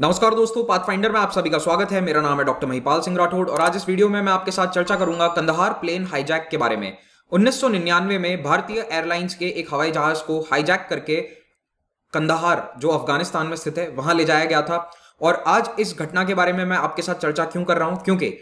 नमस्कार दोस्तों पाथफाइंडर में आप सभी का स्वागत है। मेरा नाम है डॉक्टर महिपाल सिंह राठौड़ और आज इस वीडियो में मैं आपके साथ चर्चा करूँगा कंदहार प्लेन हाईजैक के बारे में। 1999 में भारतीय एयरलाइंस के एक हवाई जहाज़ को हाईजैक करके कंदहार, जो अफ़गानिस्तान में स्थित है, वहाँ ले जाया गया था। और आज इस घटना के बारे में मैं आपके साथ चर्चा क्यों कर रहा हूँ? क्योंकि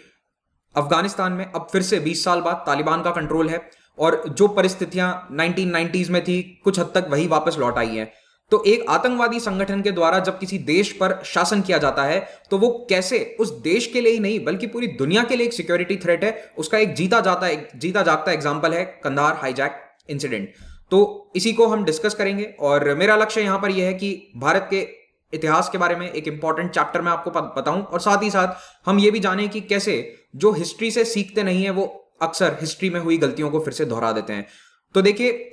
अफ़गानिस्तान में अब फिर से 20 साल बाद तालिबान का कंट्रोल है और जो परिस्थितियाँ 1990s में थी, कुछ हद तक वही वापस लौट आई हैं। तो एक आतंकवादी संगठन के द्वारा जब किसी देश पर शासन किया जाता है तो वो कैसे उस देश के लिए ही नहीं, बल्कि पूरी दुनिया के लिए एक सिक्योरिटी थ्रेट है। उसका एक जीता जाता है जीता जागता एग्ज़ाम्पल है कंधार हाईजैक इंसिडेंट तो इसी को हम डिस्कस करेंगे और मेरा लक्ष्य यहाँ पर यह है कि भारत के इतिहास के बारे में एक इंपॉर्टेंट चैप्टर मैं आपको बताऊँ और साथ ही साथ हम ये भी जानें कि कैसे जो हिस्ट्री से सीखते नहीं है, वो अक्सर हिस्ट्री में हुई गलतियों को फिर से दोहरा देते हैं। तो देखिए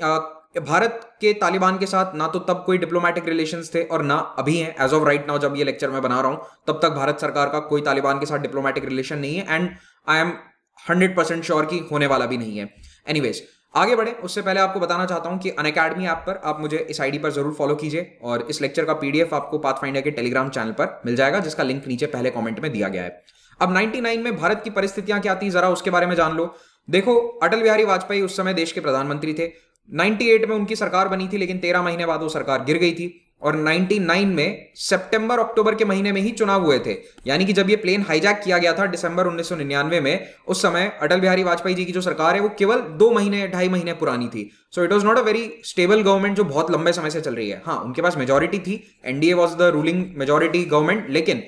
भारत के तालिबान के साथ ना तो तब कोई डिप्लोमेटिक रिलेशंस थे और ना अभी हैं। एज ऑफ़ राइट नाउ जब ये लेक्चर मैं बना रहा हूँ, तब तक भारत सरकार का कोई तालिबान के साथ डिप्लोमेटिक रिलेशन नहीं है and I am hundred percent sure कि होने वाला भी नहीं है। एनीवेज आगे बढ़े। उससे पहले आपको बताना चाहता हूँ कि अन अकेडमी ऐप पर आप मुझे इस आईडी पर ज़रूर फॉलो कीजिए और इस लेक्चर का पीडीएफ आपको पाथफाइंडर के टेलीग्राम चैनल पर मिल जाएगा, जिसका लिंक नीचे पहले कमेंट में दिया गया है। अब 99 में भारत की परिस्थितियाँ क्या थी, जरा उसके बारे में जान लो। देखो, अटल बिहारी वाजपेयी उस समय देश के प्रधानमंत्री थे। 98 में उनकी सरकार बनी थी, लेकिन 13 महीने बाद वो सरकार गिर गई थी। और 99 में सितंबर, अक्टूबर के महीने में ही चुनाव हुए थे। यानी कि जब ये प्लेन हाईजैक किया गया था दिसंबर 1999 में, उस समय अटल बिहारी वाजपेयी जी की जो सरकार है, वो केवल दो महीने, ढाई महीने पुरानी थी। So it was not a very stable government जो बहुत लंबे समय से चल रही है। हाँ उनके पास मेजोरिटी थी। NDA was the ruling majority government लेकिन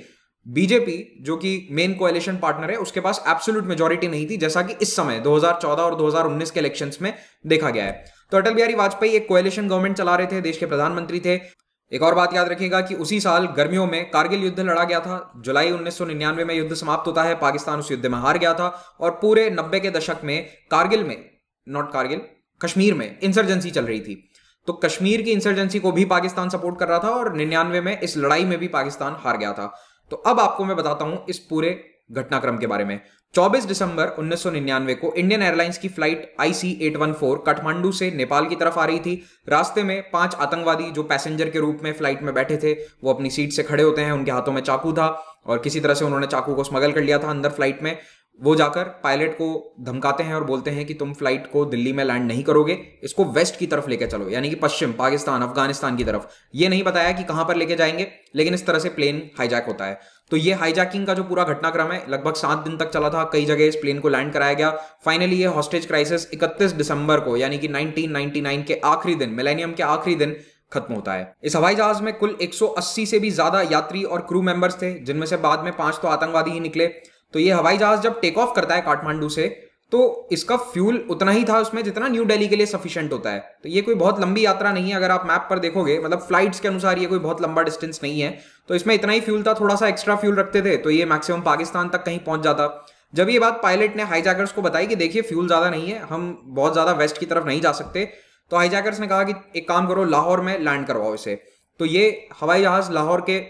बीजेपी, जो कि मेन कोएलिशन पार्टनर है, उसके पास एब्सोल्यूट मेजोरिटी नहीं थी, जैसा कि इस समय 2014 और 2019 के इलेक्शंस में देखा गया है। तो अटल बिहारी वाजपेयी एक कोएलिशन गवर्नमेंट चला रहे थे, देश के प्रधानमंत्री थे। एक और बात याद रखिएगा कि उसी साल गर्मियों में कारगिल युद्ध लड़ा गया था। जुलाई 1999 में युद्ध समाप्त होता है, पाकिस्तान उस युद्ध में हार गया था और पूरे नब्बे के दशक में कारगिल में नॉट कारगिल, कश्मीर में इंसर्जेंसी चल रही थी। तो कश्मीर की इंसर्जेंसी को भी पाकिस्तान सपोर्ट कर रहा था और निन्यानवे में इस लड़ाई में भी पाकिस्तान हार गया था। तो अब आपको मैं बताता हूँ इस पूरे घटनाक्रम के बारे में। 24 दिसंबर 1999 को इंडियन एयरलाइंस की फ़्लाइट आईसी 814 काठमांडू से नेपाल की तरफ़ आ रही थी। रास्ते में पाँच आतंकवादी जो पैसेंजर के रूप में फ़्लाइट में बैठे थे, वो अपनी सीट से खड़े होते हैं, उनके हाथों में चाकू था और किसी तरह से उन्होंने चाकू को स्मगल कर लिया था अंदर फ़्लाइट में। वो जाकर पायलट को धमकाते हैं और बोलते हैं कि तुम फ़्लाइट को दिल्ली में लैंड नहीं करोगे, इसको वेस्ट की तरफ़ लेकर चलो, यानी कि पश्चिम, पाकिस्तान, अफ़गानिस्तान की तरफ़। ये नहीं बताया कि कहाँ पर लेके जाएँगे, लेकिन इस तरह से प्लेन हाईजैक होता है। तो ये हाईजैकिंग का जो पूरा घटनाक्रम है, लगभग सात दिन तक चला था, कई जगह इस प्लेन को लैंड कराया गया। फाइनली ये हॉस्टेज क्राइसिस 31 दिसंबर को, यानी कि 1999 के आखिरी दिन मिलेनियम के आखिरी दिन, खत्म होता है। इस हवाई जहाज़ में कुल 180 से भी ज़्यादा यात्री और क्रू मेंबर्स थे, जिनमें से बाद में पाँच तो आतंकवादी ही निकले। तो ये हवाई जहाज़ जब टेक ऑफ़ करता है काठमांडू से तो इसका फ्यूल उतना ही था उसमें जितना न्यू दिल्ली के लिए सफिशियंट होता है। तो ये कोई बहुत लंबी यात्रा नहीं है, अगर आप मैप पर देखोगे मतलब फ्लाइट्स के अनुसार ये कोई बहुत लंबा डिस्टेंस नहीं है। तो इसमें इतना ही फ्यूल था, थोड़ा सा एक्स्ट्रा फ्यूल रखते थे तो ये मैक्सिमम पाकिस्तान तक कहीं पहुँच जाता। जब ये बात पायलट ने हाईजैकर्स को बताई कि देखिए फ्यूल ज़्यादा नहीं है, हम बहुत ज़्यादा वेस्ट की तरफ़ नहीं जा सकते तो हाईजैकर्स ने कहा कि एक काम करो, लाहौर में लैंड करवाओ इसे। तो ये हवाई जहाज़ लाहौर के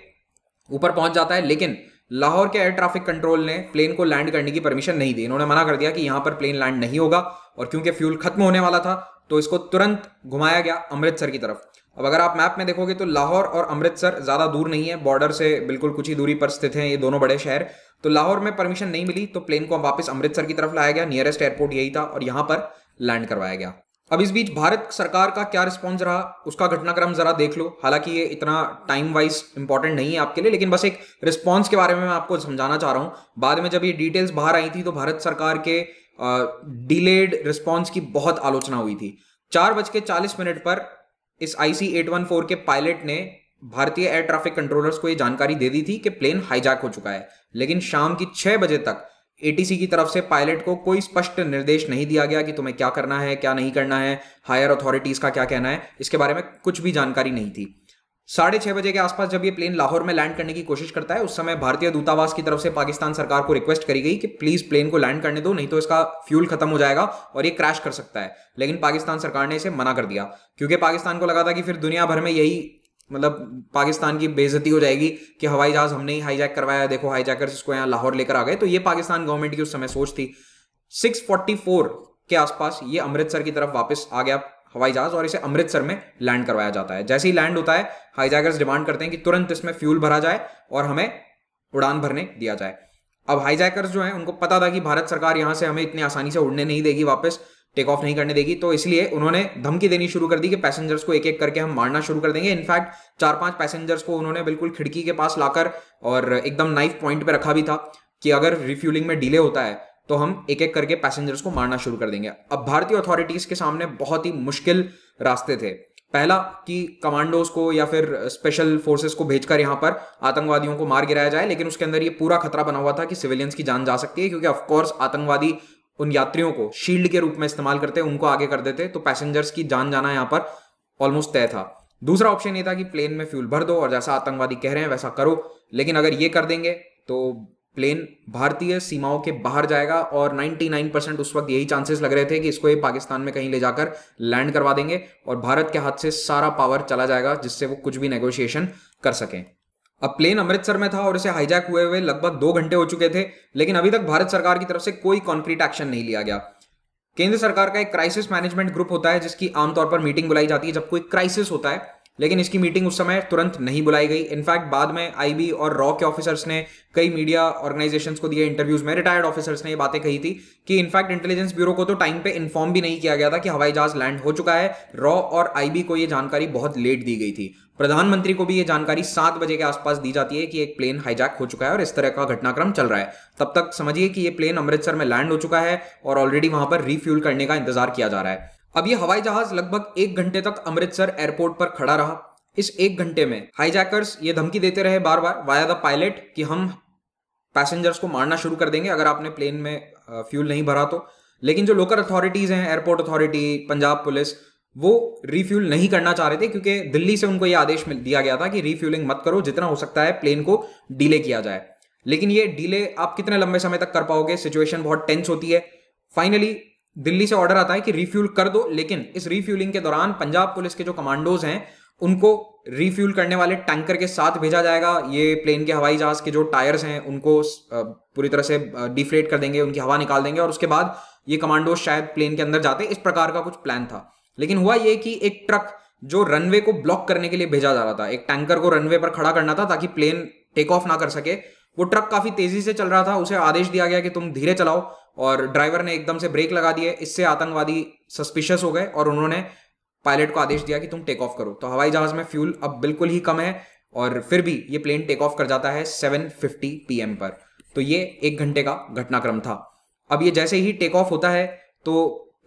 ऊपर पहुँच जाता है, लेकिन लाहौर के एयर ट्रैफ़िक कंट्रोल ने प्लेन को लैंड करने की परमिशन नहीं दी। इन्होंने मना कर दिया कि यहाँ पर प्लेन लैंड नहीं होगा और क्योंकि फ्यूल खत्म होने वाला था तो इसको तुरंत घुमाया गया अमृतसर की तरफ़। अब अगर आप मैप में देखोगे तो लाहौर और अमृतसर ज़्यादा दूर नहीं है बॉर्डर से बिल्कुल कुछ ही दूरी पर स्थित हैं ये दोनों बड़े शहर। तो लाहौर में परमिशन नहीं मिली तो प्लेन को वापस अमृतसर की तरफ़ लाया गया। नियरेस्ट एयरपोर्ट यही था और यहाँ पर लैंड करवाया गया। अब इस बीच भारत सरकार का क्या रिस्पॉन्स रहा, उसका घटनाक्रम जरा देख लो। हालाँकि ये इतना टाइम वाइज इंपॉर्टेंट नहीं है आपके लिए, लेकिन बस एक रिस्पॉन्स के बारे में मैं आपको समझाना चाह रहा हूँ। बाद में जब ये डिटेल्स बाहर आई थी तो भारत सरकार के डिलेड रिस्पॉन्स की बहुत आलोचना हुई थी। चार बज के चालीस मिनट पर इस आईसी एट वन फोर के पायलट ने भारतीय एयर ट्रैफ़िक कंट्रोलर्स को ये जानकारी दे दी थी कि प्लेन हाईजैक हो चुका है। लेकिन शाम की छह बजे तक एटीसी की तरफ़ से पायलट को कोई स्पष्ट निर्देश नहीं दिया गया कि तुम्हें क्या करना है, क्या नहीं करना है हायर अथॉरिटीज का क्या कहना है, इसके बारे में कुछ भी जानकारी नहीं थी। साढ़े छह बजे के आसपास जब ये प्लेन लाहौर में लैंड करने की कोशिश करता है, उस समय भारतीय दूतावास की तरफ़ से पाकिस्तान सरकार को रिक्वेस्ट करी गई कि प्लीज़ प्लेन को लैंड करने दो, नहीं तो इसका फ्यूल खत्म हो जाएगा और ये क्रैश कर सकता है। लेकिन पाकिस्तान सरकार ने इसे मना कर दिया, क्योंकि पाकिस्तान को लगा था कि फिर दुनिया भर में यही मतलब पाकिस्तान की बेजती हो जाएगी कि हवाई जहाज़ हमने ही हाईजैक करवाया, देखो हाईजैकर्स इसको यहाँ लाहौर लेकर आ गए। तो ये पाकिस्तान गवर्नमेंट की उस समय सोच थी। 644 के आसपास ये अमृतसर की तरफ़ वापस आ गया हवाई जहाज़ और इसे अमृतसर में लैंड करवाया जाता है। जैसे ही लैंड होता है हाईजैकर्स डिमांड करते हैं कि तुरंत इसमें फ्यूल भरा जाए और हमें उड़ान भरने दिया जाए। अब हाईजैकर्स जो है, उनको पता था कि भारत सरकार यहाँ से हमें इतनी आसानी से उड़ने नहीं देगी वापस। टेक ऑफ़ नहीं करने देगी। तो इसलिए उन्होंने धमकी देनी शुरू कर दी कि पैसेंजर्स को एक एक करके हम मारना शुरू कर देंगे। इनफैक्ट चार पाँच पैसेंजर्स को उन्होंने बिल्कुल खिड़की के पास लाकर और एकदम नाइफ पॉइंट पे रखा भी था कि अगर रिफ्यूलिंग में डिले होता है तो हम एक एक करके पैसेंजर्स को मारना शुरू कर देंगे। अब भारतीय अथॉरिटीज के सामने बहुत ही मुश्किल रास्ते थे। पहला कि कमांडोज को या फिर स्पेशल फोर्सेस को भेजकर यहाँ पर आतंकवादियों को मार गिराया जाए, लेकिन उसके अंदर ये पूरा खतरा बना हुआ था कि सिविलियंस की जान जा सकती है, क्योंकि ऑफकोर्स आतंकवादी उन यात्रियों को शील्ड के रूप में इस्तेमाल करते, उनको आगे कर देते तो पैसेंजर्स की जान जाना यहाँ पर ऑलमोस्ट तय था। दूसरा ऑप्शन ये था कि प्लेन में फ्यूल भर दो और जैसा आतंकवादी कह रहे हैं वैसा करो, लेकिन अगर ये कर देंगे तो प्लेन भारतीय सीमाओं के बाहर जाएगा और 99 परसेंट उस वक्त यही चांसेस लग रहे थे कि इसको ये पाकिस्तान में कहीं ले जाकर लैंड करवा देंगे और भारत के हाथ से सारा पावर चला जाएगा, जिससे वो कुछ भी नेगोशिएशन कर सकें। अब प्लेन अमृतसर में था और इसे हाईजैक हुए हुए लगभग दो घंटे हो चुके थे, लेकिन अभी तक भारत सरकार की तरफ़ से कोई कॉन्क्रीट एक्शन नहीं लिया गया। केंद्र सरकार का एक क्राइसिस मैनेजमेंट ग्रुप होता है, जिसकी आमतौर पर मीटिंग बुलाई जाती है जब कोई क्राइसिस होता है। लेकिन इसकी मीटिंग उस समय तुरंत नहीं बुलाई गई। इनफैक्ट बाद में आईबी और रॉ के ऑफिसर्स ने कई मीडिया ऑर्गेनाइजेशंस को दिए इंटरव्यूज़ में। रिटायर्ड ऑफिसर्स ने ये बातें कही थी कि इनफैक्ट इंटेलिजेंस ब्यूरो को तो टाइम पे इन्फॉर्म भी नहीं किया गया था कि हवाई जहाज़ लैंड हो चुका है। रॉ और आईबी को ये जानकारी बहुत लेट दी गई थी। प्रधानमंत्री को भी ये जानकारी सात बजे के आसपास दी जाती है कि एक प्लेन हाईजैक हो चुका है और इस तरह का घटनाक्रम चल रहा है। तब तक समझिए कि ये प्लेन अमृतसर में लैंड हो चुका है और ऑलरेडी वहाँ पर रिफ्यूल करने का इंतज़ार किया जा रहा है। अब ये हवाई जहाज़ लगभग एक घंटे तक अमृतसर एयरपोर्ट पर खड़ा रहा। इस एक घंटे में हाईजैकर्स ये धमकी देते रहे बार बार वाया द पायलट कि हम पैसेंजर्स को मारना शुरू कर देंगे अगर आपने प्लेन में फ्यूल नहीं भरा तो। लेकिन जो लोकल अथॉरिटीज हैं एयरपोर्ट अथॉरिटी पंजाब पुलिस, वो रिफ्यूल नहीं करना चाह रहे थे क्योंकि दिल्ली से उनको ये आदेश मिल, दिया गया था कि रिफ्यूलिंग मत करो, जितना हो सकता है प्लेन को डिले किया जाए। लेकिन ये डिले आप कितने लंबे समय तक कर पाओगे? सिचुएशन बहुत टेंस होती है। फाइनली दिल्ली से ऑर्डर आता है कि रिफ्यूल कर दो, लेकिन इस रिफ्यूलिंग के दौरान पंजाब पुलिस के जो कमांडोज हैं, उनको रिफ्यूल करने वाले टैंकर के साथ भेजा जाएगा। ये प्लेन के हवाई जहाज़ के जो टायर्स हैं, उनको पूरी तरह से डिफ्रेट कर देंगे, उनकी हवा निकाल देंगे, और उसके बाद ये कमांडो शायद प्लेन के अंदर जाते। इस प्रकार का कुछ प्लान था। लेकिन हुआ ये कि एक ट्रक जो रनवे को ब्लॉक करने के लिए भेजा जा रहा था, एक टैंकर को रनवे पर खड़ा करना था ताकि प्लेन टेक ऑफ़ ना कर सके। वो ट्रक काफ़ी तेज़ी से चल रहा था, उसे आदेश दिया गया कि तुम धीरे चलाओ और ड्राइवर ने एकदम से ब्रेक लगा दिए इससे आतंकवादी सस्पिशियस हो गए और उन्होंने पायलट को आदेश दिया कि तुम टेक ऑफ़ करो। तो हवाई जहाज़ में फ्यूल अब बिल्कुल ही कम है और फिर भी ये प्लेन टेक ऑफ़ कर जाता है 7:50 पीएम पर। तो ये एक घंटे का घटनाक्रम था। अब ये जैसे ही टेक ऑफ़ होता है तो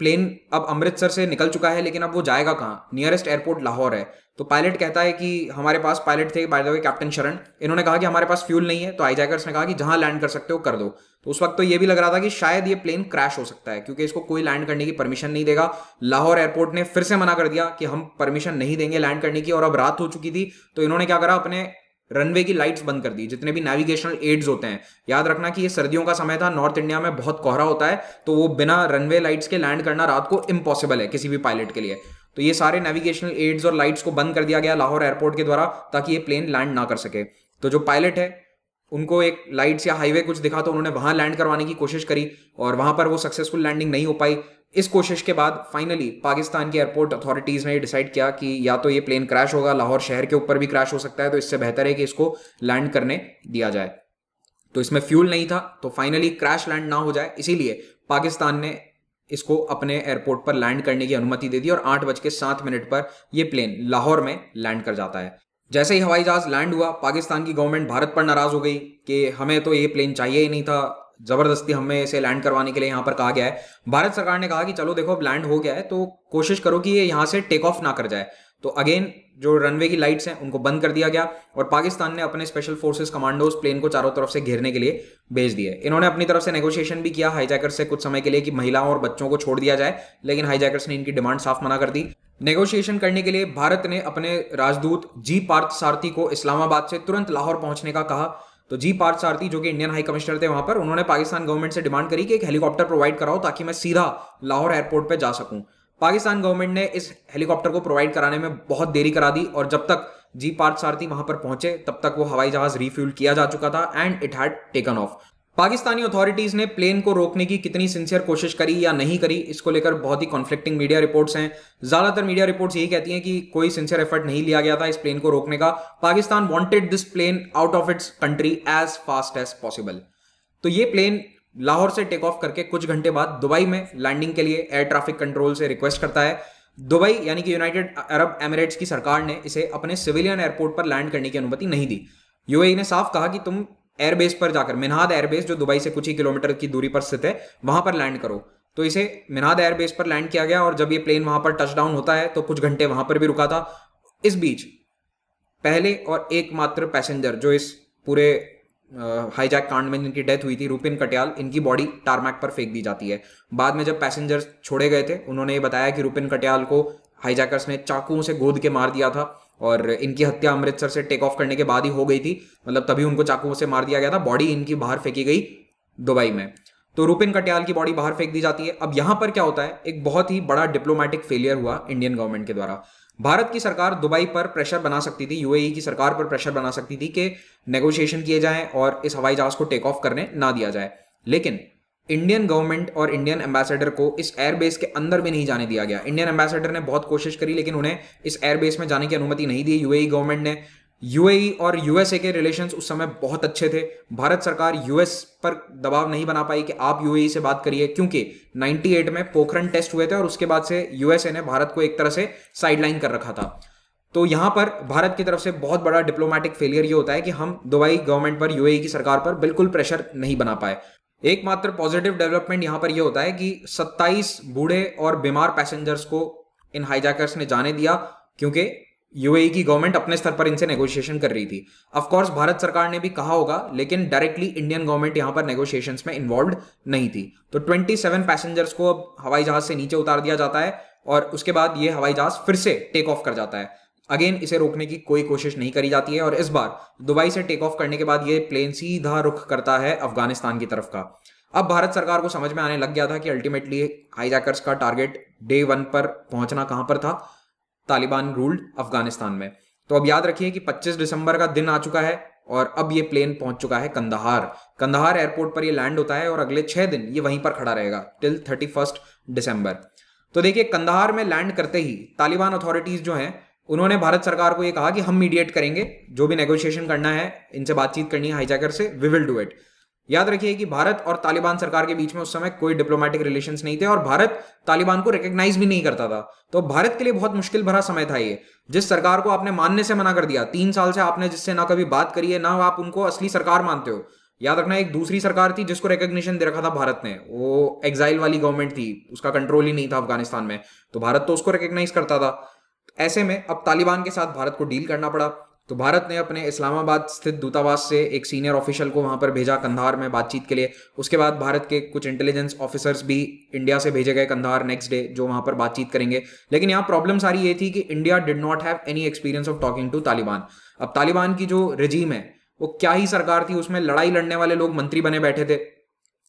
प्लेन अब अमृतसर से निकल चुका है, लेकिन अब वो जाएगा कहाँ? नियरेस्ट एयरपोर्ट लाहौर है। तो पायलट कहता है कि हमारे पास पायलट थे by the way captain Sharan. इन्होंने कहा कि हमारे पास फ्यूल नहीं है तो हाईजैकर्स ने कहा कि जहाँ लैंड कर सकते हो, कर दो। तो उस वक्त तो ये भी लग रहा था कि शायद ये प्लेन क्रैश हो सकता है, क्योंकि इसको कोई लैंड करने की परमिशन नहीं देगा। लाहौर एयरपोर्ट ने फिर से मना कर दिया कि हम परमिशन नहीं देंगे लैंड करने की, और अब रात हो चुकी थी। तो इन्होंने क्या करा? अपने रनवे की लाइट्स बंद कर दी, जितने भी नेविगेशनल एड्स होते हैं। याद रखना कि ये सर्दियों का समय था नॉर्थ इंडिया में बहुत कोहरा होता है तो वो बिना रनवे लाइट्स के लैंड करना रात को इम्पॉसिबल है किसी भी पायलट के लिए। तो ये सारे नेविगेशनल एड्स और लाइट्स को बंद कर दिया गया लाहौर एयरपोर्ट के द्वारा, ताकि ये प्लेन लैंड ना कर सके। तो जो पायलट है, उनको एक लाइट्स या हाईवे कुछ दिखा तो उन्होंने वहाँ लैंड करवाने की कोशिश करी, और वहाँ पर वो सक्सेसफुल लैंडिंग नहीं हो पाई। इस कोशिश के बाद फाइनली पाकिस्तान की एयरपोर्ट अथॉरिटीज ने डिसाइड किया कि या तो ये प्लेन क्रैश होगा, लाहौर शहर के ऊपर भी क्रैश हो सकता है तो इससे बेहतर है कि इसको लैंड करने दिया जाए। तो इसमें फ्यूल नहीं था तो फाइनली क्रैश लैंड ना हो जाए, इसीलिए पाकिस्तान ने इसको अपने एयरपोर्ट पर लैंड करने की अनुमति दे दी और आठ बज के सात मिनट पर यह प्लेन लाहौर में लैंड कर जाता है। जैसे ही हवाई जहाज़ लैंड हुआ, पाकिस्तान की गवर्नमेंट भारत पर नाराज़ हो गई कि हमें तो ये प्लेन चाहिए ही नहीं था ज़बरदस्ती हमें इसे लैंड करवाने के लिए यहाँ पर कहा गया है। भारत सरकार ने कहा कि चलो देखो, अब लैंड हो गया है तो कोशिश करो कि ये यहाँ से टेक ऑफ़ ना कर जाए। तो अगेन जो रनवे की लाइट्स हैं, उनको बंद कर दिया गया और पाकिस्तान ने अपने स्पेशल फोर्सेस कमांडोज प्लेन को चारों तरफ़ से घेरने के लिए भेज दिए। इन्होंने अपनी तरफ़ से नेगोशिएशन भी किया हाईजैकर से कुछ समय के लिए कि महिलाओं और बच्चों को छोड़ दिया जाए, लेकिन हाईजैकर्स ने इनकी डिमांड साफ़ मना कर दी। नेगोशिएशन करने के लिए भारत ने अपने राजदूत जी पार्थ सारथी को इस्लामाबाद से तुरंत लाहौर पहुँचने का कहा। तो जी पार्थ सारथी, जो कि इंडियन हाई कमिश्नर थे वहाँ पर, उन्होंने पाकिस्तान गवर्नमेंट से डिमांड करी कि एक हेलीकॉप्टर प्रोवाइड कराओ ताकि मैं सीधा लाहौर एयरपोर्ट पर जा सकूँ। पाकिस्तान गवर्नमेंट ने इस हेलीकॉप्टर को प्रोवाइड कराने में बहुत देरी करा दी और जब तक जी पार्थ सारथी वहाँ पर पहुँचे, तब तक वो हवाई जहाज़ रिफ्यूल किया जा चुका था and it had taken off Pakistani authorities ने प्लेन को रोकने की कितनी सिंसियर कोशिश करी या नहीं करी, इसको लेकर बहुत ही कॉन्फ्लिक्टिंग मीडिया रिपोर्ट्स हैं। ज़्यादातर मीडिया रिपोर्ट्स यही कहती हैं कि कोई सिंसियर एफर्ट नहीं लिया गया था इस प्लेन को रोकने का। Pakistan wanted this plane out of its country as fast as possible तो ये प्लेन लाहौर से टेक ऑफ़ करके कुछ घंटे बाद दुबई में लैंडिंग के लिए एयर ट्रैफ़िक कंट्रोल से रिक्वेस्ट करता है। दुबई यानी कि यूनाइटेड अरब एमिरेट्स की सरकार ने इसे अपने सिविलियन एयरपोर्ट पर लैंड करने की अनुमति नहीं दी। यूएई ने साफ़ कहा कि तुम एयरबेस पर जाकर मिनहाद एयरबेस जो दुबई से कुछ ही किलोमीटर की दूरी पर स्थित है, वहाँ पर लैंड करो। तो इसे मिनहाद एयरबेस पर लैंड किया गया और जब ये प्लेन वहाँ पर टच डाउन होता है तो कुछ घंटे वहाँ पर भी रुका था। इस बीच, पहले और एकमात्र पैसेंजर जो इस पूरे हाईजैक कांड में जिनकी डेथ हुई थी रुपिन कटियाल इनकी बॉडी टारमैक पर फेंक दी जाती है। बाद में जब पैसेंजर्स छोड़े गए थे, उन्होंने ये बताया कि रुपिन कटियाल को हाईजैकर्स ने चाकुओं से गोद के मार दिया था। और इनकी हत्या अमृतसर से टेक ऑफ़ करने के बाद ही हो गई थी। मतलब तभी उनको चाकुओं से मार दिया गया था। बॉडी इनकी बाहर फेंकी गई दुबई में। तो रुपिन कटियाल की बॉडी बाहर फेंक दी जाती है। अब यहाँ पर क्या होता है? एक बहुत ही बड़ा डिप्लोमेटिक फेलियर हुआ इंडियन गवर्नमेंट के द्वारा। भारत की सरकार दुबई पर प्रेशर बना सकती थी यूएई की सरकार पर प्रेशर बना सकती थी कि नेगोशिएशन किए जाएँ और इस हवाई जहाज़ को टेक ऑफ़ करने ना दिया जाए। लेकिन इंडियन गवर्नमेंट और इंडियन एम्बेसडर को इस एयरबेस के अंदर भी नहीं जाने दिया गया। इंडियन एम्बेसडर ने बहुत कोशिश करी, लेकिन उन्हें इस एयरबेस में जाने की अनुमति नहीं दी। यूएई गवर्नमेंट ने यूएई और यूएसए के रिलेशंस उस समय बहुत अच्छे थे। भारत सरकार यूएस पर दबाव नहीं बना पाई कि आप यूएई से बात करिए, क्योंकि 98 में पोखरन टेस्ट हुए थे और उसके बाद से यूएसए ने भारत को एक तरह से साइडलाइन कर रखा था। तो यहाँ पर भारत की तरफ़ से बहुत बड़ा डिप्लोमेटिक फेलियर ये होता है कि हम दुबई गवर्नमेंट पर यूएई की सरकार पर बिल्कुल प्रेशर नहीं बना पाए। एकमात्र पॉजिटिव डेवलपमेंट यहाँ पर यह होता है कि 27 बूढ़े और बीमार पैसेंजर्स को इन हाईजैकर्स ने जाने दिया, क्योंकि यूएई की गवर्नमेंट अपने स्तर पर इनसे नेगोशिएशन कर रही थी। ऑफ़ कोर्स भारत सरकार ने भी कहा होगा, लेकिन डायरेक्टली इंडियन गवर्नमेंट यहाँ पर नेगोशिएशंस में इन्वॉल्व नहीं थी। तो 27 पैसेंजर्स को अब हवाई जहाज़ से नीचे उतार दिया जाता है, और उसके बाद ये हवाई जहाज़ फिर से टेक ऑफ़ कर जाता है। अगेन इसे रोकने की कोई कोशिश नहीं करी जाती है और इस बार दुबई से टेक ऑफ़ करने के बाद ये प्लेन सीधा रुख करता है अफ़गानिस्तान की तरफ़ का। अब भारत सरकार को समझ में आने लग गया था कि अल्टीमेटली हाईजैकर्स का टारगेट डे वन पर पहुँचना कहाँ पर था? तालिबान रूल्ड अफ़गानिस्तान में। तो अब याद रखिए कि 25 दिसंबर का दिन आ चुका है और अब ये प्लेन पहुँच चुका है कंदहार। कंदहार एयरपोर्ट पर ये लैंड होता है और अगले छह दिन ये वहीं पर खड़ा रहेगा टिल थर्टी दिसंबर। तो देखिए, कंदहार में लैंड करते ही तालिबान अथॉरिटीज जो हैं उन्होंने भारत सरकार को ये कहा कि हम मीडिएट करेंगे, जो भी नेगोशिएशन करना है, इनसे बातचीत करनी है हाईजैकर से वी विल डू इट याद रखिए कि भारत और तालिबान सरकार के बीच में उस समय कोई डिप्लोमेटिक रिलेशंस नहीं थे और भारत तालिबान को रिकग्नाइज भी नहीं करता था। तो भारत के लिए बहुत मुश्किल भरा समय था ये। जिस सरकार को आपने मानने से मना कर दिया, तीन साल से आपने जिससे ना कभी बात करी है, ना आप उनको असली सरकार मानते हो। याद रखना, एक दूसरी सरकार थी जिसको रिकग्निशन दे रखा था भारत ने। वो एग्जाइल वाली गवर्नमेंट थी, उसका कंट्रोल ही नहीं था अफ़गानिस्तान में। तो भारत तो उसको रिकग्नाइज करता था। ऐसे में अब तालिबान के साथ भारत को डील करना पड़ा। तो भारत ने अपने इस्लामाबाद स्थित दूतावास से एक सीनियर ऑफिशियल को वहाँ पर भेजा कंधार में बातचीत के लिए। उसके बाद भारत के कुछ इंटेलिजेंस ऑफिसर्स भी इंडिया से भेजे गए कंधार नेक्स्ट डे जो वहाँ पर बातचीत करेंगे। लेकिन यहाँ प्रॉब्लम सारी ये थी कि India did not have any experience of talking to Taliban अब तालिबान की जो रजीम है, वो क्या ही सरकार थी, उसमें लड़ाई लड़ने वाले लोग मंत्री बने बैठे थे।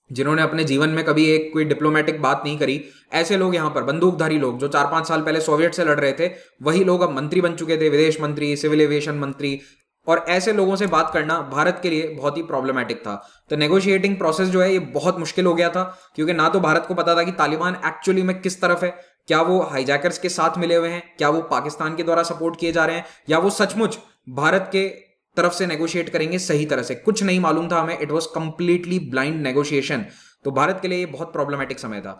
जिन्होंने अपने जीवन में कभी एक कोई डिप्लोमेटिक बात नहीं करी, ऐसे लोग यहाँ पर, बंदूकधारी लोग जो चार पाँच साल पहले सोवियत से लड़ रहे थे, वही लोग अब मंत्री बन चुके थे, विदेश मंत्री सिविल एविएशन मंत्री, और ऐसे लोगों से बात करना भारत के लिए बहुत ही प्रॉब्लमेटिक था। तो नेगोशिएटिंग प्रोसेस जो है, ये बहुत मुश्किल हो गया था, क्योंकि ना तो भारत को पता था कि तालिबान एक्चुअली में किस तरफ़ है, क्या वो हाईजैकर्स के साथ मिले हुए हैं, क्या वो पाकिस्तान के द्वारा सपोर्ट किए जा रहे हैं, या वो सचमुच भारत के तरफ़ से नेगोशिएट करेंगे सही तरह से। कुछ नहीं मालूम था हमें it was completely blind negotiation तो भारत के लिए ये बहुत प्रॉब्लमेटिक समय था।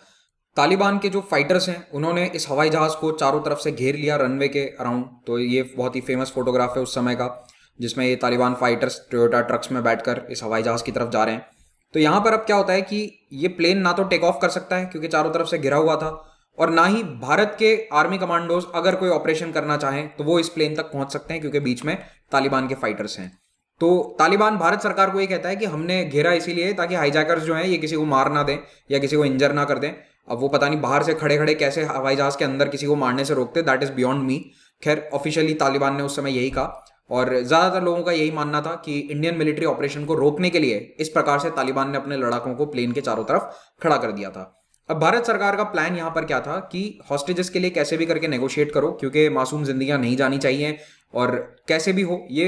तालिबान के जो फाइटर्स हैं, उन्होंने इस हवाई जहाज़ को चारों तरफ़ से घेर लिया रनवे के अराउंड तो ये बहुत ही फ़ेमस फोटोग्राफ है उस समय का, जिसमें ये तालिबान फाइटर्स टोयोटा ट्रक्स में बैठकर इस हवाई जहाज़ की तरफ़ जा रहे हैं। तो यहाँ पर अब क्या होता है कि ये प्लेन ना तो टेक ऑफ़ कर सकता है, क्योंकि चारों तरफ़ से घिरा हुआ था। और ना ही भारत के आर्मी कमांडोज अगर कोई ऑपरेशन करना चाहें तो वो इस प्लेन तक पहुँच सकते हैं, क्योंकि बीच में तालिबान के फाइटर्स हैं। तो तालिबान भारत सरकार को ये कहता है कि हमने घेरा इसीलिए ताकि हाईजैकर्स जो हैं, ये किसी को मार ना दें या किसी को इंजर ना कर दें। अब वो पता नहीं बाहर से खड़े खड़े कैसे हवाई जहाज़ के अंदर किसी को मारने से रोकते दैट इज़ बियॉन्ड मी खैर ऑफिशियली तालिबान ने उस समय यही कहा। और ज़्यादातर लोगों का यही मानना था कि इंडियन मिलिट्री ऑपरेशन को रोकने के लिए इस प्रकार से तालिबान ने अपने लड़ाकों को प्लेन के चारों तरफ़ खड़ा कर दिया था। अब भारत सरकार का प्लान यहाँ पर क्या था कि हॉस्टेजेस के लिए कैसे भी करके नेगोशिएट करो, क्योंकि मासूम जिंदगियाँ नहीं जानी चाहिए और कैसे भी हो, ये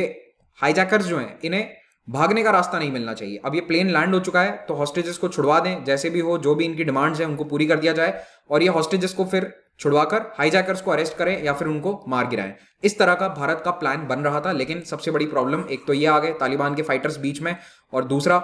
हाईजैकर्स जो हैं, इन्हें भागने का रास्ता नहीं मिलना चाहिए। अब ये प्लेन लैंड हो चुका है तो हॉस्टेजेस को छुड़वा दें, जैसे भी हो, जो भी इनकी डिमांड्स हैं, उनको पूरी कर दिया जाए और ये हॉस्टेजेस को फिर छुड़वाकर हाईजैकर्स को अरेस्ट करें या फिर उनको मार गिराएँ। इस तरह का भारत का प्लान बन रहा था, लेकिन सबसे बड़ी प्रॉब्लम एक तो ये आ गए तालिबान के फाइटर्स बीच में और दूसरा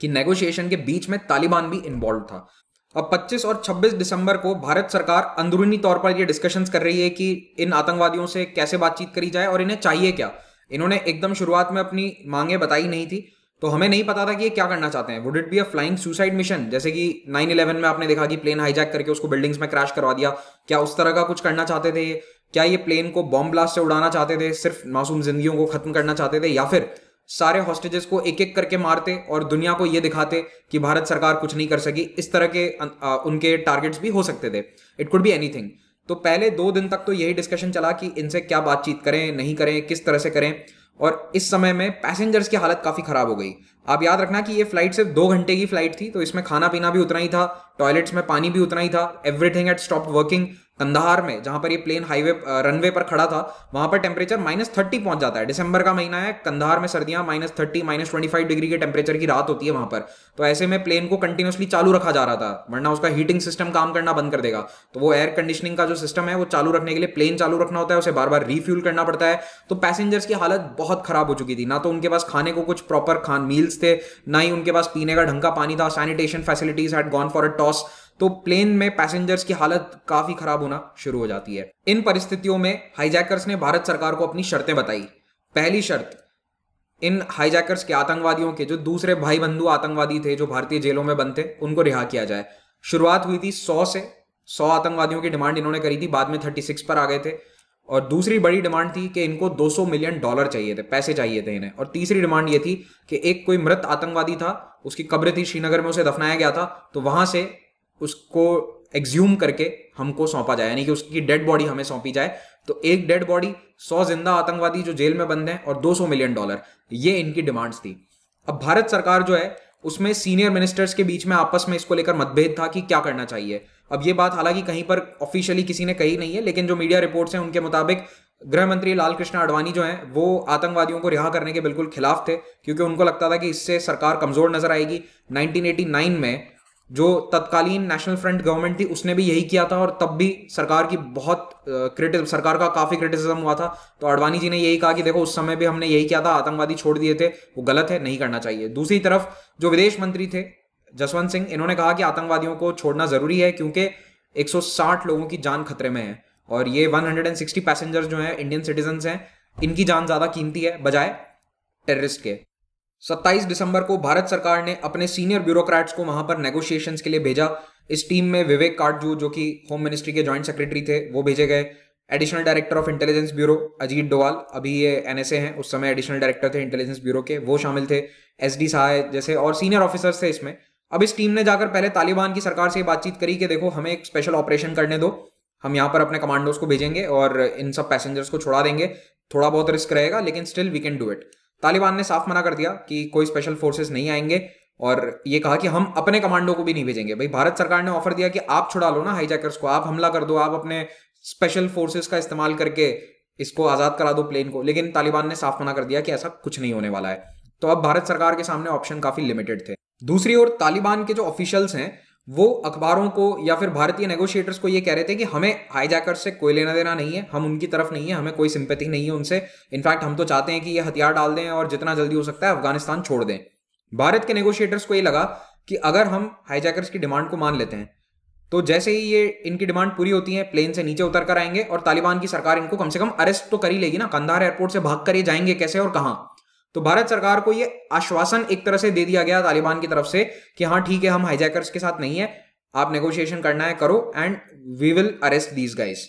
कि नेगोशिएशन के बीच में तालिबान भी इन्वॉल्व था। अब 25 और 26 दिसंबर को भारत सरकार अंदरूनी तौर पर यह डिस्कशंस कर रही है कि इन आतंकवादियों से कैसे बातचीत करी जाए और इन्हें चाहिए क्या? इन्होंने एकदम शुरुआत में अपनी मांगे बताई नहीं थी तो हमें नहीं पता था कि ये क्या करना चाहते हैं। Would it be a flying suicide mission जैसे कि 9/11 में आपने देखा कि प्लेन हाईजैक करके उसको बिल्डिंग्स में क्रैश करवा दिया। क्या उस तरह का कुछ करना चाहते थे क्या ये प्लेन को बॉम्ब ब्लास्ट से उड़ाना चाहते थे? सिर्फ़ मासूम जिंदगियों को खत्म करना चाहते थे? या फिर सारे हॉस्टेजेस को एक एक करके मारते और दुनिया को ये दिखाते कि भारत सरकार कुछ नहीं कर सकी। इस तरह के उनके टारगेट्स भी हो सकते थे। इट कुड बी एनीथिंग तो पहले दो दिन तक तो यही डिस्कशन चला कि इनसे क्या बातचीत करें, नहीं करें, किस तरह से करें। और इस समय में पैसेंजर्स की हालत काफ़ी ख़राब हो गई। आप याद रखना कि ये फ़्लाइट सिर्फ़ दो घंटे की फ़्लाइट थी तो इसमें खाना पीना भी उतना ही था टॉयलेट्स में पानी भी उतना ही था everything at stop working Kandahar में, जहाँ पर ये प्लेन हाईवे रनवे पर खड़ा था, वहाँ पर टेम्परेचर माइनस थर्टी पहुँच जाता है। दिसंबर का महीना है, कंधार में सर्दियाँ minus thirty minus twenty five degree के टेम्परेचर की रात होती है वहाँ पर। तो ऐसे में प्लेन को कंटिन्यूसली चालू रखा जा रहा था, वरना उसका हीटिंग सिस्टम काम करना बंद कर देगा। तो वो एयर कंडीशनिंग का जो सिस्टम है, वो चालू रखने के लिए प्लेन चालू रखना होता है, उसे बार बार रिफ्यूल करना पड़ता है। तो पैसेंजर्स की हालत बहुत खराब हो चुकी थी। ना तो उनके पास खाने को कुछ प्रॉपर खान मील्स थे, ना ही उनके पास पीने का ढंग का पानी था। Sanitation facilities had gone for a toss तो प्लेन में पैसेंजर्स की हालत काफ़ी खराब होना शुरू हो जाती है। इन परिस्थितियों में हाईजैकर्स ने भारत सरकार को अपनी शर्तें बताई। पहली शर्त, इन हाईजैकर्स के आतंकवादियों के, जो दूसरे भाई बंधु आतंकवादी थे, जो भारतीय जेलों में बंद थे, उनको रिहा किया जाए। शुरुआत हुई थी सौ से, सौ आतंकवादियों की डिमांड इन्होंने करी थी, बाद में थर्टी सिक्स पर आ गए थे। और दूसरी बड़ी डिमांड थी कि इनको 200 मिलियन डॉलर चाहिए थे, पैसे चाहिए थे इन्हें। और तीसरी डिमांड ये थी कि एक कोई मृत आतंकवादी था, उसकी कब्र थी श्रीनगर में, उसे दफनाया गया था तो वहाँ से उसको एग्ज्यूम करके हमको सौंपा जाए, यानी कि उसकी डेड बॉडी हमें सौंपी जाए। तो एक डेड बॉडी सौ ज़िंदा आतंकवादी जो जेल में बंद हैं और 200 मिलियन डॉलर ये इनकी डिमांड्स थी। अब भारत सरकार जो है, उसमें सीनियर मिनिस्टर्स के बीच में आपस में इसको लेकर मतभेद था कि क्या करना चाहिए। अब ये बात हालाँकि कहीं पर ऑफिशियली किसी ने कही नहीं है, लेकिन जो मीडिया रिपोर्ट्स हैं, उनके मुताबिक गृह मंत्री लाल कृष्ण आडवाणी जो हैं, वो आतंकवादियों को रिहा करने के बिल्कुल खिलाफ थे, क्योंकि उनको लगता था कि इससे सरकार कमज़ोर नज़र आएगी। 1989 में जो तत्कालीन नेशनल फ्रंट गवर्नमेंट थी, उसने भी यही किया था और तब भी सरकार की बहुत क्रिटिस सरकार का काफ़ी क्रिटिसिज्म हुआ था। तो अडवाणी जी ने यही कहा कि देखो, उस समय भी हमने यही किया था, आतंकवादी छोड़ दिए थे, वो गलत है, नहीं करना चाहिए। दूसरी तरफ़, जो विदेश मंत्री थे, जसवंत सिंह, इन्होंने कहा कि आतंकवादियों को छोड़ना ज़रूरी है, क्योंकि 160 लोगों की जान खतरे में है और ये 160 पैसेंजर्स जो हैं इंडियन सिटीजन हैं, इनकी जान ज़्यादा कीमती है, बजाय टेररिस्ट के। 27 दिसंबर को भारत सरकार ने अपने सीनियर ब्यूरोक्रेट्स को वहाँ पर नेगोशिएशंस के लिए भेजा। इस टीम में विवेक काटजू, जो कि होम मिनिस्ट्री के जॉइंट सेक्रेटरी थे, वो भेजे गए। Additional director of intelligence bureau Ajit Doval, अभी ये एनएसए हैं, उस समय एडिशनल डायरेक्टर थे इंटेलिजेंस ब्यूरो के, वो शामिल थे। एस डी सहाय जैसे और सीनियर ऑफिसर्स थे इसमें। अब इस टीम ने जाकर पहले तालिबान की सरकार से बातचीत करी कि देखो, हमें एक स्पेशल ऑपरेशन करने दो। हम यहाँ पर अपने कमांडोज को भेजेंगे और इन सब पैसेंजर्स को छोड़ा देंगे। थोड़ा बहुत रिस्क रहेगा, लेकिन still we can do it Taliban ने साफ़ मना कर दिया कि कोई स्पेशल फोर्सेस नहीं आएँगे और ये कहा कि हम अपने कमांडो को भी नहीं भेजेंगे। भाई, भारत सरकार ने ऑफ़र दिया कि आप छुड़ा लो ना हाईजैकर्स को, आप हमला कर दो, आप अपने स्पेशल फोर्सेस का इस्तेमाल करके इसको आज़ाद करा दो प्लेन को। लेकिन तालिबान ने साफ़ मना कर दिया कि ऐसा कुछ नहीं होने वाला है। तो अब भारत सरकार के सामने ऑप्शन काफ़ी लिमिटेड थे। दूसरी ओर तालिबान के जो ऑफिशियल्स हैं वो अखबारों को या फिर भारतीय नेगोशिएटर्स को ये कह रहे थे कि हमें हाईजैकर से कोई लेना देना नहीं है, हम उनकी तरफ़ नहीं है, हमें कोई सिंपैथी नहीं है उनसे। इनफैक्ट हम तो चाहते हैं कि ये हथियार डाल दें और जितना जल्दी हो सकता है अफ़गानिस्तान छोड़ दें। भारत के नेगोशिएटर्स को ये लगा कि अगर हम हाईजैकर्स की डिमांड को मान लेते हैं तो जैसे ही ये इनकी डिमांड पूरी होती है प्लेन से नीचे उतर कर आएँगे और तालिबान की सरकार इनको कम से कम अरेस्ट तो कर ही लेगी ना। कंधार एयरपोर्ट से भाग कर ये जाएँगे कैसे और कहाँ? तो भारत सरकार को ये आश्वासन एक तरह से दे दिया गया तालिबान की तरफ़ से कि हाँ ठीक है, हम हाईजैकर्स के साथ नहीं है। आप नेगोशिएशन करना है, करो and we will arrest these guys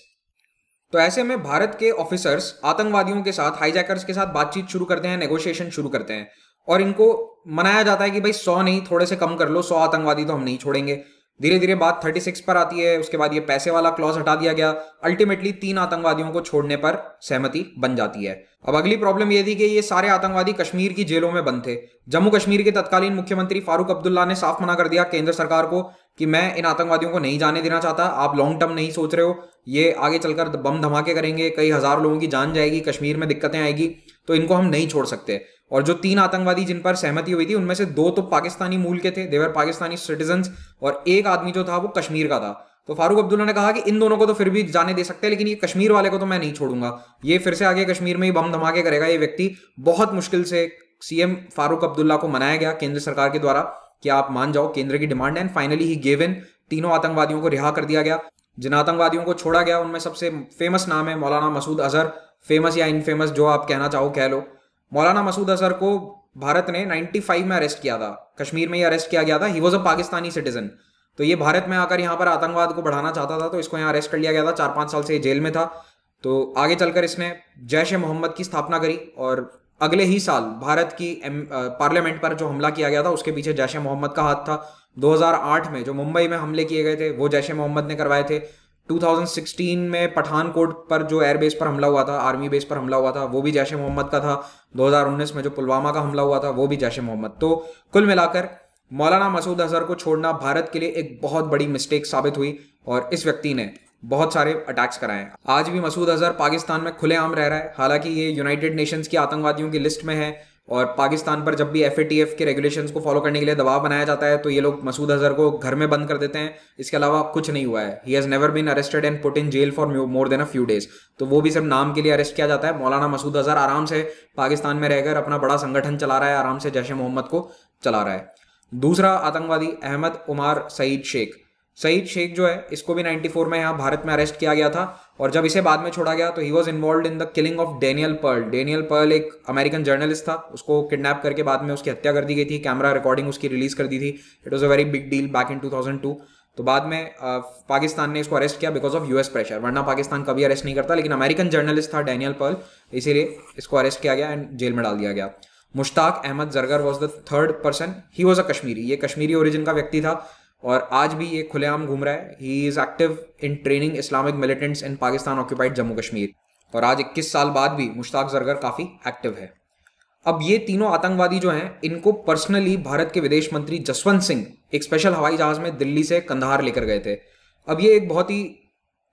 तो ऐसे में भारत के ऑफिसर्स आतंकवादियों के साथ हाईजैकर्स के साथ बातचीत शुरू करते हैं नेगोशिएशन शुरू करते हैं। और इनको मनाया जाता है कि भाई सौ नहीं, थोड़े से कम कर लो, सौ आतंकवादी तो हम नहीं छोड़ेंगे। धीरे धीरे बात 36 पर आती है, उसके बाद ये पैसे वाला क्लॉज हटा दिया गया। अल्टीमेटली तीन आतंकवादियों को छोड़ने पर सहमति बन जाती है। अब अगली प्रॉब्लम ये थी कि ये सारे आतंकवादी कश्मीर की जेलों में बंद थे। जम्मू कश्मीर के तत्कालीन मुख्यमंत्री फारूक अब्दुल्ला ने साफ़ मना कर दिया केंद्र सरकार को कि मैं इन आतंकवादियों को नहीं जाने देना चाहता, आप लॉन्ग टर्म नहीं सोच रहे हो। ये आगे चलकर बम धमाके करेंगे, कई हज़ार लोगों की जान जाएगी, कश्मीर में दिक्कतें आएगी तो इनको हम नहीं छोड़ सकते। और जो तीन आतंकवादी जिन पर सहमति हुई थी, उनमें से दो तो पाकिस्तानी मूल के थे देवर पाकिस्तानी सिटीजन और एक आदमी जो था वो कश्मीर का था। तो फारूक अब्दुल्ला ने कहा कि इन दोनों को तो फिर भी जाने दे सकते हैं, लेकिन ये कश्मीर वाले को तो मैं नहीं छोड़ूँगा। ये फिर से आगे कश्मीर में ही बम धमाके करेगा ये व्यक्ति। बहुत मुश्किल से सीएम फारूक अब्दुल्ला को मनाया गया केंद्र सरकार के द्वारा कि आप मान जाओ, केंद्र की demand and finally he gave in तीनों आतंकवादियों को रिहा कर दिया गया। जिन आतंकवादियों को छोड़ा गया, उनमें सबसे फ़ेमस नाम है मौलाना मसूद अजहर। फ़ेमस या इनफेमस जो आप कहना चाहो, कह लो। मौलाना मसूद अजहर को भारत ने 95 में अरेस्ट किया था। कश्मीर में ही अरेस्ट किया गया था। He was a Pakistani citizen तो ये भारत में आकर यहाँ पर आतंकवाद को बढ़ाना चाहता था तो इसको यहाँ अरेस्ट कर लिया गया था। चार पाँच साल से जेल में था। तो आगे चलकर इसने जैश ए मोहम्मद की स्थापना करी और अगले ही साल भारत की पार्लियामेंट पर जो हमला किया गया था, उसके पीछे जैश ए मोहम्मद का हाथ था। 2008 में जो मुंबई में हमले किए गए थे, वो जैश ए मोहम्मद ने करवाए थे। 2016 में पठानकोट पर जो एयरबेस पर हमला हुआ था आर्मी बेस पर हमला हुआ था, वो भी जैश ए मोहम्मद का था। 2019 में जो पुलवामा का हमला हुआ था, वो भी जैश ए मोहम्मद। तो कुल मिलाकर मौलाना मसूद अजहर को छोड़ना भारत के लिए एक बहुत बड़ी मिस्टेक साबित हुई और इस व्यक्ति ने बहुत सारे अटैक्स कराए आज भी मसूद अजहर पाकिस्तान में खुलेआम रह रहा है। हालाँकि ये यूनाइटेड नेशंस की आतंकवादियों की लिस्ट में है। और पाकिस्तान पर जब भी एफएटीएफ के रेगुलेशंस को फॉलो करने के लिए दबाव बनाया जाता है तो ये लोग मसूद अजहर को घर में बंद कर देते हैं। इसके अलावा कुछ नहीं हुआ है। He has never been arrested and put in jail for more than a few days तो वो भी सिर्फ़ नाम के लिए अरेस्ट किया जाता है। मौलाना मसूद अजहर आराम से पाकिस्तान में रहकर अपना बड़ा संगठन चला रहा है, आराम से जैश मोहम्मद को चला रहा है। दूसरा आतंकवादी अहमद उमार सईद शेख। सईद शेख जो है, इसको भी 94 में यहाँ भारत में अरेस्ट किया गया था। और जब इसे बाद में छोड़ा गया तो he was involve in the killing of Daniel Pearl Daniel Pearl एक अमेरिकन जर्नलिस्ट था, उसको किडनैप करके बाद में उसकी हत्या कर दी गई थी कैमरा रिकॉर्डिंग उसकी रिलीज़ कर दी थी. It was a very big deal back in 2002 तो बाद में पाकिस्तान ने इसको अरेस्ट किया बिकॉज़ ऑफ़ यूएस प्रेशर वरना पाकिस्तान कभी अरेस्ट नहीं करता, लेकिन अमेरिकन जर्नलिस्ट था डेनियल पर्ल इसीलिए इसको अरेस्ट किया गया एंड जेल में डाल दिया गया. Mushtaq Ahmed Zargar was the third person he was a Kashmiri ये कश्मीरी ओरिजिन का व्यक्ति था. और आज भी ये खुलेआम घूम रहा है। He is active in training Islamic militants in Pakistan occupied Jammu Kashmir और आज 21 साल बाद भी मुश्ताक जरगर काफ़ी एक्टिव है। अब ये तीनों आतंकवादी जो हैं, इनको पर्सनली भारत के विदेश मंत्री जसवंत सिंह एक स्पेशल हवाई जहाज़ में दिल्ली से कंधार लेकर गए थे। अब ये एक बहुत ही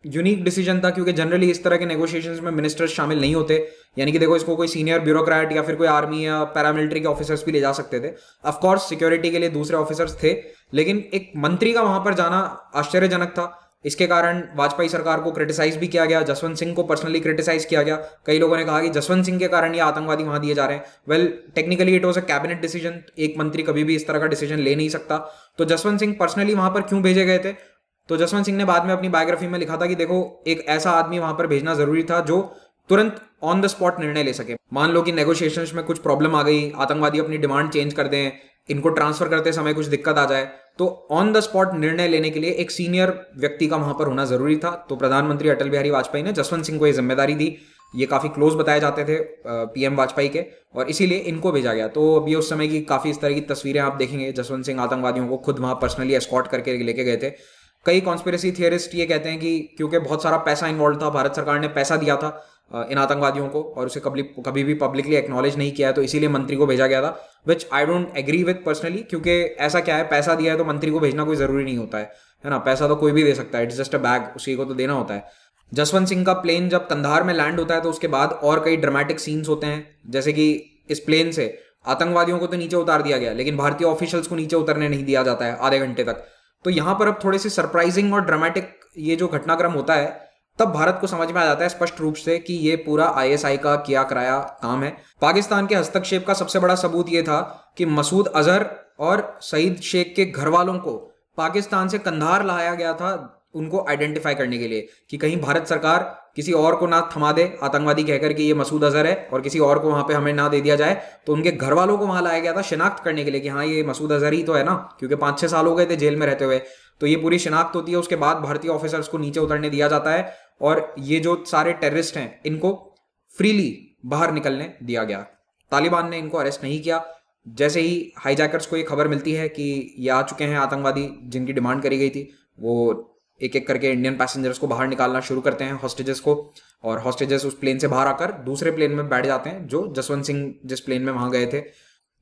यूनिक डिसीज़न था क्योंकि जनरली इस तरह के नेगोशिएशंस में मिनिस्टर्स शामिल नहीं होते। यानी कि देखो, इसको कोई सीनियर ब्यूरोक्रेट या फिर कोई आर्मी या पैरामिलिट्री के ऑफिसर्स भी ले जा सकते थे। ऑफकोर्स सिक्योरिटी के लिए दूसरे ऑफिसर्स थे, लेकिन एक मंत्री का वहाँ पर जाना आश्चर्यजनक था। इसके कारण वाजपेयी सरकार को क्रिटिसाइज भी किया गया, जसवंत सिंह को पर्सनली क्रिटिसाइज किया गया। कई लोगों ने कहा कि जसवंत सिंह के कारण ये आतंकवादी वहाँ दिए जा रहे हैं। Well technically it was a cabinet decision एक मंत्री कभी भी इस तरह का डिसीज़न ले नहीं सकता। तो जसवंत सिंह पर्सनली वहाँ पर क्यों भेजे गए थे? तो जसवंत सिंह ने बाद में अपनी बायोग्राफी में लिखा था कि देखो, एक ऐसा आदमी वहाँ पर भेजना ज़रूरी था जो तुरंत ऑन द स्पॉट निर्णय ले सके। मान लो कि नेगोशिएशन में कुछ प्रॉब्लम आ गई, आतंकवादी अपनी डिमांड चेंज कर दें, इनको ट्रांसफ़र करते समय कुछ दिक्कत आ जाए तो ऑन द स्पॉट निर्णय लेने के लिए एक सीनियर व्यक्ति का वहाँ पर होना ज़रूरी था। तो प्रधानमंत्री अटल बिहारी वाजपेयी ने जसवंत सिंह को यह ज़िम्मेदारी दी। ये काफ़ी क्लोज बताए जाते थे पीएम वाजपेयी के, और इसीलिए इनको भेजा गया। तो अभी उस समय की काफ़ी इस तरह की तस्वीरें आप देखेंगे, जसवंत सिंह आतंकवादियों को खुद वहाँ पर्सनली एस्कॉट करके लेके गए थे। कई कॉन्स्पिरसी थियरिस्ट ये कहते हैं कि क्योंकि बहुत सारा पैसा इन्वॉल्व था, भारत सरकार ने पैसा दिया था इन आतंकवादियों को और उसे कभी कभी भी पब्लिकली एक्नॉलेज नहीं किया है तो इसीलिए मंत्री को भेजा गया था which I don't agree with personally क्योंकि ऐसा क्या है, पैसा दिया है तो मंत्री को भेजना कोई ज़रूरी नहीं होता है है ना? पैसा तो कोई भी दे सकता है इट्स जस्ट अ बैग उसी को तो देना होता है। जसवंत सिंह का प्लेन जब कंधार में लैंड होता है तो उसके बाद और कई ड्रामेटिक सीन्स होते हैं, जैसे कि इस प्लेन से आतंकवादियों को तो नीचे उतार दिया गया, लेकिन भारतीय ऑफिशियल्स को नीचे उतरने नहीं दिया जाता है, आधे घंटे तक। तो यहाँ पर अब थोड़े से सरप्राइजिंग और ड्रामेटिक ये जो घटनाक्रम होता है, तब भारत को समझ में आ जाता है स्पष्ट रूप से कि ये पूरा आईएसआई का किया कराया काम है। पाकिस्तान के हस्तक्षेप का सबसे बड़ा सबूत यह था कि मसूद अजहर और सईद शेख के घर वालों को पाकिस्तान से कंधार लाया गया था उनको आइडेंटिफाई करने के लिए कि कहीं भारत सरकार किसी और को ना थमा दे, आतंकवादी कहकर कि ये मसूद अजहर है और किसी और को वहाँ पे हमें ना दे दिया जाए तो उनके घर वालों को वहाँ लाया गया था शिनाख्त करने के लिए कि हाँ ये मसूद अजहर ही तो है ना, क्योंकि पाँच छह साल हो गए थे जेल में रहते हुए। तो ये पूरी शिनाख्त होती है, उसके बाद भारतीय ऑफिसर्स को नीचे उतरने दिया जाता है और ये जो सारे टेररिस्ट हैं, इनको फ्रीली बाहर निकलने दिया गया। तालिबान ने इनको अरेस्ट नहीं किया। जैसे ही हाईजैकर्स को ये खबर मिलती है कि ये आ चुके हैं आतंकवादी जिनकी डिमांड करी गई थी, वो एक एक करके इंडियन पैसेंजर्स को बाहर निकालना शुरू करते हैं हॉस्टेजेस को और हॉस्टेजेस उस प्लेन से बाहर आकर दूसरे प्लेन में बैठ जाते हैं, जो जसवंत सिंह जिस प्लेन में वहाँ गए थे।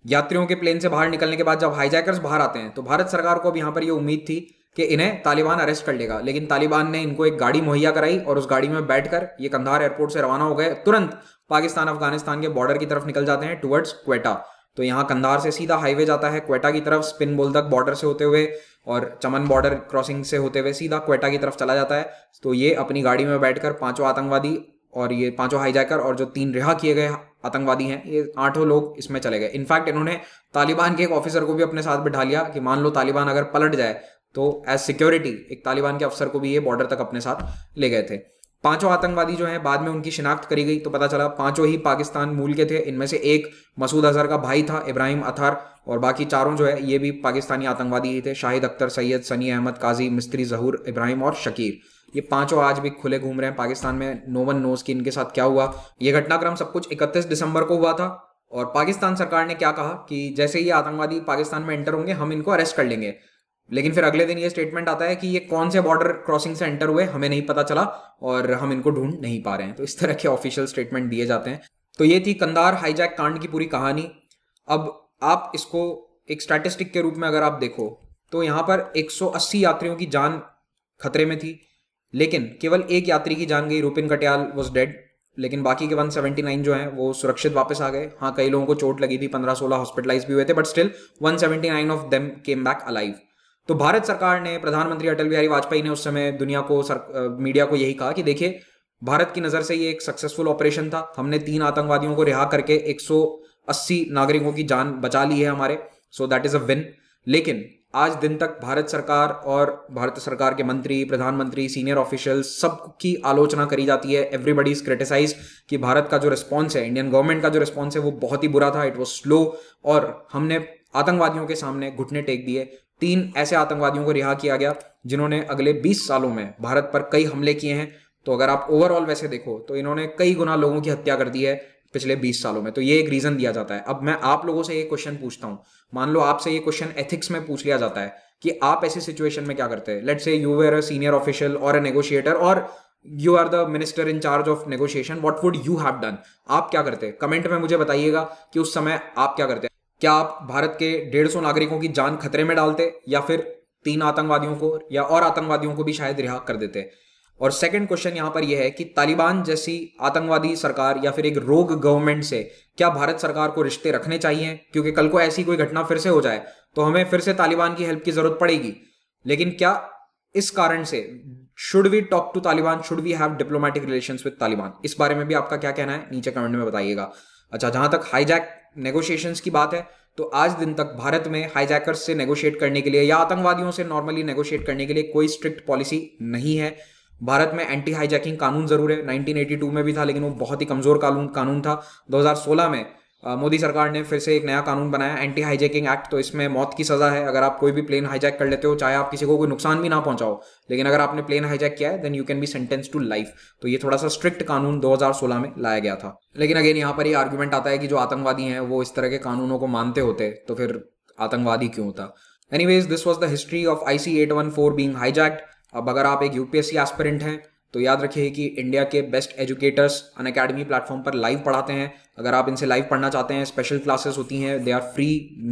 यात्रियों के प्लेन से बाहर निकलने के बाद जब हाईजैकर्स बाहर आते हैं तो भारत सरकार को अब यहाँ पर यह उम्मीद थी कि इन्हें तालिबान अरेस्ट कर लेगा। लेकिन तालिबान ने इनको एक गाड़ी मुहैया कराई और उस गाड़ी में बैठकर ये कंधार एयरपोर्ट से रवाना हो गए। तुरंत पाकिस्तान अफ़गानिस्तान के बॉर्डर की तरफ़ निकल जाते हैं टुवर्ड्स क्वेटा तो यहाँ कंधार से सीधा हाईवे जाता है, क्वेटा की तरफ़ स्पिन बोलदक बॉर्डर से होते हुए और चमन बॉर्डर क्रॉसिंग से होते हुए सीधा क्वेटा की तरफ़ चला जाता है। तो ये अपनी गाड़ी में बैठकर पाँचों आतंकवादी और ये पाँचों हाईजैकर और जो तीन रिहा किए गए आतंकवादी हैं, ये आठों लोग इसमें चले गए। इनफैक्ट इन्होंने तालिबान के एक ऑफिसर को भी अपने साथ बिठा लिया कि मान लो तालिबान अगर पलट जाए तो एज सिक्योरिटी एक तालिबान के अफसर को भी ये बॉर्डर तक अपने साथ ले गए थे। पाँचों आतंकवादी जो हैं, बाद में उनकी शिनाख्त करी गई तो पता चला पाँचों ही पाकिस्तान मूल के थे। इनमें से एक मसूद अजहर का भाई था, इब्राहिम अथार, और बाकी चारों जो है, ये भी पाकिस्तानी आतंकवादी ही थे। शाहिद अख्तर, सैयद सनी अहमद, काजी मिस्त्री जहूर, इब्राहिम और शकीर। ये पाँचों आज भी खुले घूम रहे हैं। पाकिस्तान में नो वन नोज़ की इनके साथ क्या हुआ? ये घटनाक्रम सब कुछ इकतीस दिसंबर को हुआ था, और पाकिस्तान सरकार ने क्या कहा कि जैसे ये आतंकवादी पाकिस्तान में एंटर होंगे, हम इनको अरेस्ट कर लेंगे। लेकिन फिर अगले दिन ये स्टेटमेंट आता है कि ये कौन से बॉर्डर क्रॉसिंग से एंटर हुए, हमें नहीं पता चला और हम इनको ढूंढ नहीं पा रहे हैं। तो इस तरह के ऑफिशियल स्टेटमेंट दिए जाते हैं। तो ये थी कंदार हाईजैक कांड की पूरी कहानी। अब आप इसको एक स्टैटिस्टिक के रूप में अगर आप देखो तो यहाँ पर 180 यात्रियों की जान खतरे में थी। लेकिन केवल एक यात्री की जान गई, रूपिन कटियाल वॉज़ डेड लेकिन बाकी के 179 जो हैं, वो सुरक्षित वापस आ गए। हाँ कई लोगों को चोट लगी थी 15-16 हॉस्पिटलाइज भी हुए थे but still 179 of them came back alive तो भारत सरकार ने प्रधानमंत्री अटल बिहारी वाजपेयी ने उस समय दुनिया को सर, मीडिया को यही कहा कि देखिए भारत की नज़र से ये एक सक्सेसफुल ऑपरेशन था। हमने तीन आतंकवादियों को रिहा करके 180 नागरिकों की जान बचा ली है हमारे। So that is a win लेकिन आज दिन तक भारत सरकार और भारत सरकार के मंत्री प्रधानमंत्री सीनियर ऑफिशियल सब की आलोचना करी जाती है। एवरीबडी इज़ क्रिटिसाइज कि भारत का जो रिस्पॉन्स है इंडियन गवर्नमेंट का जो रिस्पॉन्स है वो बहुत ही बुरा था। इट वॉज़ स्लो और हमने आतंकवादियों के सामने घुटने टेक दिए। तीन ऐसे आतंकवादियों को रिहा किया गया, जिन्होंने अगले 20 सालों में भारत पर कई हमले किए हैं। तो अगर आप ओवरऑल वैसे देखो तो इन्होंने कई गुना लोगों की हत्या कर दी है पिछले 20 सालों में। तो ये एक रीजन दिया जाता है। अब मैं आप लोगों से ये क्वेश्चन पूछता हूँ। मान लो आपसे ये क्वेश्चन एथिक्स में पूछ लिया जाता है कि आप ऐसी सिचुएशन में क्या करते हैं? Let's say you were a senior official और अ नेगोशिएटर और you are the minister in charge of negotiation what would you have done आप क्या करते कमेंट में मुझे बताइएगा कि उस समय आप क्या करते क्या आप भारत के डेढ़ सौ नागरिकों की जान खतरे में डालते या फिर तीन आतंकवादियों को या और आतंकवादियों को भी शायद रिहा कर देते? और सेकंड क्वेश्चन यहाँ पर यह है कि तालिबान जैसी आतंकवादी सरकार या फिर एक रोग गवर्नमेंट से क्या भारत सरकार को रिश्ते रखने चाहिए? क्योंकि कल को ऐसी कोई घटना फिर से हो जाए तो हमें फिर से तालिबान की हेल्प की ज़रूरत पड़ेगी। लेकिन क्या इस कारण से should we talk to Taliban should we have diplomatic relation with Taliban इस बारे में भी आपका क्या कहना है? नीचे कमेंट में बताइएगा। अच्छा जहाँ तक हाईजैक नेगोशिएशन की बात है तो आज दिन तक भारत में हाईजैकर्स से नेगोशिएट करने के लिए या आतंकवादियों से नॉर्मली नेगोशिएट करने के लिए कोई स्ट्रिक्ट पॉलिसी नहीं है। भारत में एंटी हाईजैकिंग कानून ज़रूर है 1982 में भी था, लेकिन वो बहुत ही कमज़ोर कानून कानून था। 2016 में मोदी सरकार ने फिर से एक नया कानून बनाया एंटी हाईजैकिंग एक्ट तो इसमें मौत की सजा है। अगर आप कोई भी प्लेन हाईजैक कर लेते हो, चाहे आप किसी को कोई नुकसान भी ना पहुंचाओ, लेकिन अगर आपने प्लेन हाईजैक किया है then you can be sentence to life तो ये थोड़ा सा स्ट्रिक्ट कानून 2016 में लाया गया था। लेकिन अगेन यहाँ पर ये आर्ग्यूमेंट आता है कि जो आतंकवादी हैं, वो इस तरह के कानूनों को मानते होते तो फिर आतंकवादी क्यों होता? Anyways this was the history of I C eight one four being hijacked अब अगर आप एक यूपीएससी एस्पिरेंट हैं तो याद रखिए कि इंडिया के best educators Unacademy platform पर लाइव पढ़ाते हैं। अगर आप इनसे लाइव पढ़ना चाहते हैं स्पेशल क्लासेस होती हैं they are free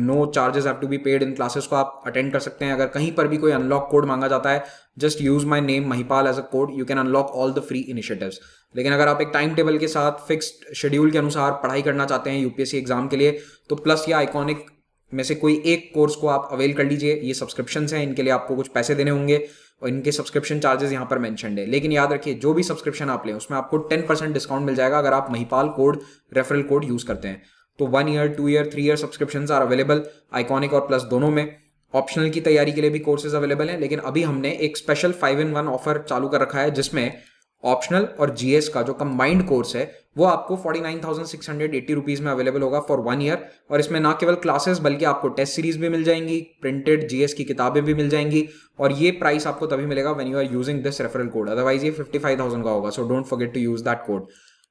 no charges have to be paid in classes को आप अटेंड कर सकते हैं। अगर कहीं पर भी कोई अनलॉक कोड मांगा जाता है just use my name Mahipal as a code you can unlock all the free initiatives लेकिन अगर आप एक टाइम टेबल के साथ फिक्स्ड शेड्यूल के अनुसार पढ़ाई करना चाहते हैं यूपीएससी एग्ज़ाम के लिए तो प्लस या आइकॉनिक में से कोई एक कोर्स को आप अवेल कर लीजिए। ये सब्सक्रिप्शन हैं, इनके लिए आपको कुछ पैसे देने होंगे और इनके सब्सक्रिप्शन चार्जेस यहाँ पर मैंशन है। लेकिन याद रखिए, जो भी सब्सक्रिप्शन आप लें, उसमें आपको टेन परसेंट डिस्काउंट मिल जाएगा अगर आप Mahipal code referral code use करते हैं। तो one year two year three year subscription are available iconic और प्लस दोनों में। ऑप्शनल की तैयारी के लिए भी कोर्सेज अवेलेबल हैं, लेकिन अभी हमने एक special five in one offer चालू कर रखा है, जिसमें ऑप्शनल और जीएस का जो कंबाइंड कोर्स है वो आपको forty nine thousand six hundred eighty rupees में अवेलेबल होगा फॉर वन ईयर और इसमें ना केवल क्लासेस बल्कि आपको टेस्ट सीरीज़ भी मिल जाएँगी प्रिंटेड जीएस की किताबें भी मिल जाएँगी और ये प्राइस आपको तभी मिलेगा when you are using this referral code otherwise ये फिफ्टी फाइव थाउज़ेंड का होगा so don't forget to use that code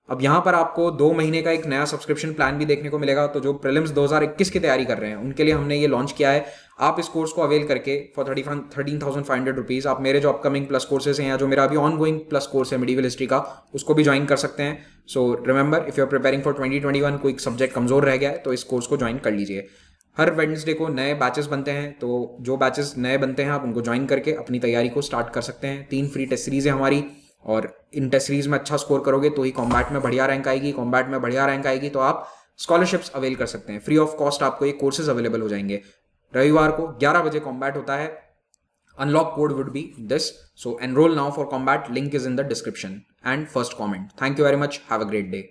अब यहाँ पर आपको दो महीने का एक नया सब्सक्रिप्शन प्लान भी देखने को मिलेगा तो जो प्रिलिम्स 2021 की तैयारी कर रहे हैं, उनके लिए हमने ये लॉन्च किया है। आप इस कोर्स को अवेल करके for thirty thirteen thousand five hundred rupees आप मेरे जो अपकमिंग प्लस कोर्सेज हैं या जो मेरा अभी ऑन गोइंग प्लस कोर्स है मिडिवल हिस्ट्री का, उसको भी ज्वाइन कर सकते हैं। So remember if you are preparing for twenty twenty one कोई सब्जेक्ट कमज़ोर रह गया है तो इस कोर्स को ज्वाइन कर लीजिए। हर वेडनेसडे को नए बैचेस बनते हैं तो जो बैचेस नए बनते हैं, आप उनको ज्वाइन करके अपनी तैयारी को स्टार्ट कर सकते हैं। तीन फ्री टेस्ट सीरीज़ है हमारी, और इन टेस्ट सीरीज़ में अच्छा स्कोर करोगे तो ही कॉम्बैट में बढ़िया रैंक आएगी कॉम्बैट में बढ़िया रैंक आएगी तो आप स्कॉलरशिप्स अवेल कर सकते हैं। फ्री ऑफ़ कॉस्ट आपको ये कोर्सेज अवेलेबल हो जाएँगे। रविवार को 11 बजे कॉम्बैट होता है। Unlock code would be this so enroll now for combat link is in the description and first comment thank you very much have a great day